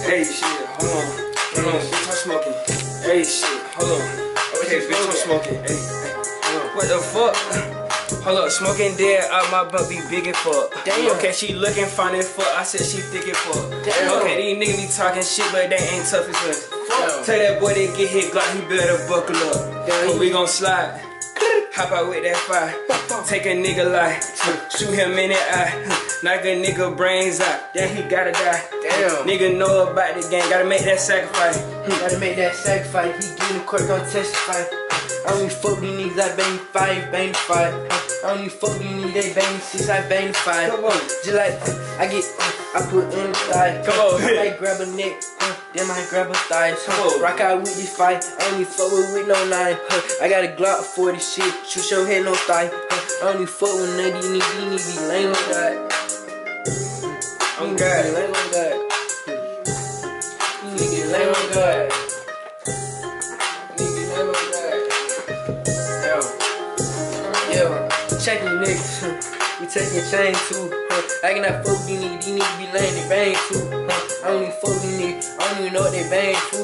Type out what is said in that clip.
Hey, shit, hold on. Hold on, bitch, I'm smoking. Hey, shit, hold on. Okay, bitch, I'm smoking. Hey, hey, hold on. What the fuck? Hold up, smoking dead out my butt be big as fuck. Damn. Okay, she looking fine as fuck. I said she thick as fuck. Damn. Okay, these niggas be talking shit, but they ain't tough as fuck. Damn. Tell that boy that get hit Glock, he better buckle up. Damn. Cause we gon' slide. Hop out with that fire. Take a nigga life. Shoot him in the eye. Knock a nigga brains out. Then he gotta die. Damn. Nigga know about the game. Gotta make that sacrifice. Gotta make that sacrifice. He get in the court, gon' testify. I only fuck these niggas, I bang five, bang five. I only fuck these niggas, they bang six, I bang five. Come on. Just like I get, I put in the thigh. Come on, I grab a neck, then I grab a thigh. Come on. Rock out with this fight. I only fuck with, with no nine. Huh. I got a Glock for this shit. Shoot your head, no thigh. I only fuck with none of these niggas. These niggas be lame. On These niggas God. lame on God. These niggas be lame on God. Niggas be lame on God. Yo, yo, check me niggas. We taking chain too. Huh. I cannot fuck with these niggas. These niggas be laying they bang too. Huh. I even fuck with these niggas. I don't even know what they bang too.